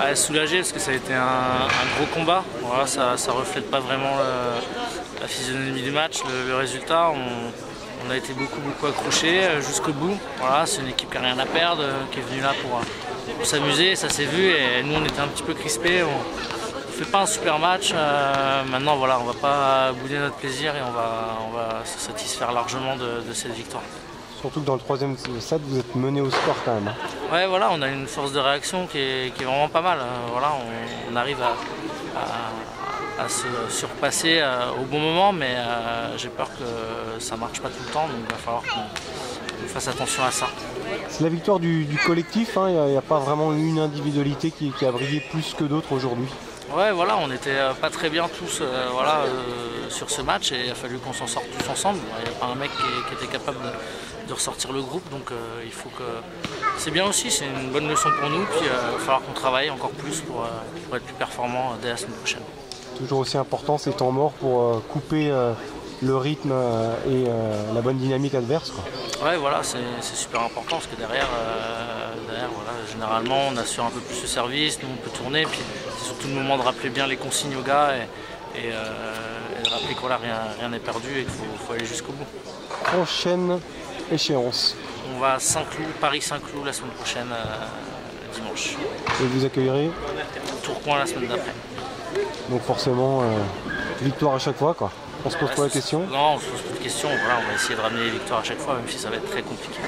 ah, soulagé parce que ça a été un, gros combat. Voilà, ça ne reflète pas vraiment la physionomie du match, le, résultat. On, a été beaucoup beaucoup accrochés euh, jusqu'au bout. Voilà, c'est une équipe qui n'a rien à perdre, euh, qui est venue là pour, s'amuser, ça s'est vu et nous on était un petit peu crispés. On ne fait pas un super match. Euh, maintenant voilà, on va pas bouder notre plaisir et on va, on va se satisfaire largement de cette victoire. Surtout que dans le troisième set, vous êtes mené au score quand même. Hein. Ouais, voilà, on a une force de réaction qui est, vraiment pas mal. Hein. Voilà, on, arrive à, se surpasser euh, au bon moment, mais euh, j'ai peur que ça marche pas tout le temps, donc il va falloir qu'on fasse attention à ça. C'est la victoire du, collectif, hein. il n'y a, pas vraiment une individualité qui a brillé plus que d'autres aujourd'hui. Ouais, voilà, on n'était euh, pas très bien tous euh, voilà, euh, sur ce match et il a fallu qu'on s'en sorte tous ensemble. Il n'y a pas un mec qui, était capable de, ressortir le groupe, donc il faut que. C'est bien aussi, c'est une bonne leçon pour nous, puis il va falloir qu'on travaille encore plus pour, être plus performant dès la semaine prochaine. Toujours aussi important ces temps morts pour couper le rythme et la bonne dynamique adverse. Ouais, voilà, c'est super important parce que derrière, derrière généralement, on assure un peu plus le service, nous on peut tourner, puis c'est surtout le moment de rappeler bien les consignes aux gars et, euh, de rappeler que rien n'est perdu et qu'il faut, aller jusqu'au bout. Prochaine échéance On va à Saint-Cloud, Paris-Saint-Cloud la semaine prochaine, euh, dimanche. Et vous accueillerez Tourcoing la semaine d'après. Donc forcément, euh, victoire à chaque fois quoi. On se pose pas la question Non, on se pose pas de question. on va essayer de ramener les victoires à chaque fois, même si ça va être très compliqué.